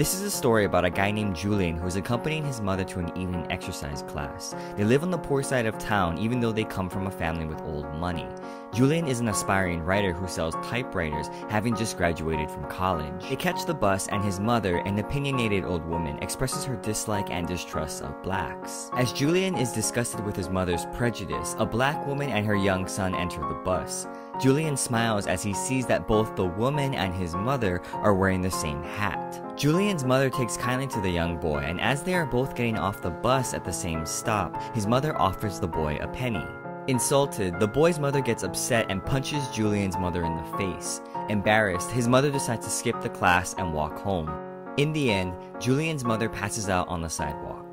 This is a story about a guy named Julian who is accompanying his mother to an evening exercise class. They live on the poor side of town even though they come from a family with old money. Julian is an aspiring writer who sells typewriters, having just graduated from college. They catch the bus, and his mother, an opinionated old woman, expresses her dislike and distrust of blacks. As Julian is disgusted with his mother's prejudice, a black woman and her young son enter the bus. Julian smiles as he sees that both the woman and his mother are wearing the same hat. Julian's mother takes kindly to the young boy, and as they are both getting off the bus at the same stop, his mother offers the boy a penny. Insulted, the boy's mother gets upset and punches Julian's mother in the face. Embarrassed, his mother decides to skip the class and walk home. In the end, Julian's mother passes out on the sidewalk.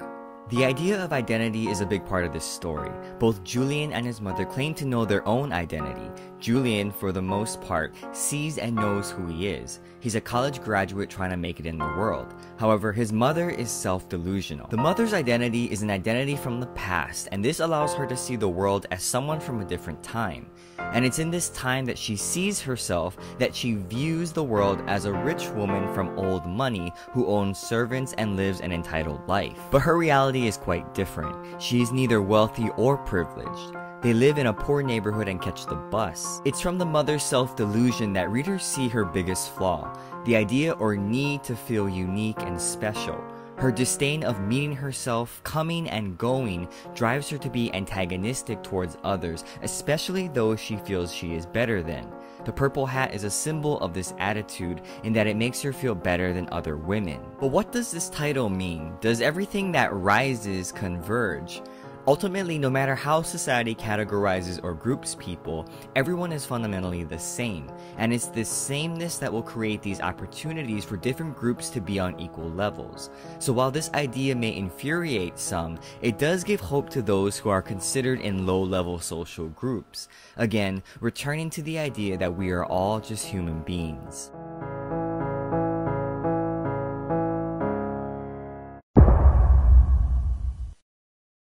The idea of identity is a big part of this story. Both Julian and his mother claim to know their own identity. Julian, for the most part, sees and knows who he is. He's a college graduate trying to make it in the world. However, his mother is self delusional. The mother's identity is an identity from the past, and this allows her to see the world as someone from a different time. And it's in this time that she sees herself that she views the world as a rich woman from old money who owns servants and lives an entitled life. But her reality is quite different. She is neither wealthy or privileged. They live in a poor neighborhood and catch the bus. It's from the mother's self delusion that readers see her biggest flaw the idea or need to feel unique and special. Her disdain of meeting herself, coming and going, drives her to be antagonistic towards others, especially those she feels she is better than. The purple hat is a symbol of this attitude in that it makes her feel better than other women. But what does this title mean? Does everything that rises converge? Ultimately, no matter how society categorizes or groups people, everyone is fundamentally the same, and it's this sameness that will create these opportunities for different groups to be on equal levels. So while this idea may infuriate some, it does give hope to those who are considered in low-level social groups. Again, returning to the idea that we are all just human beings.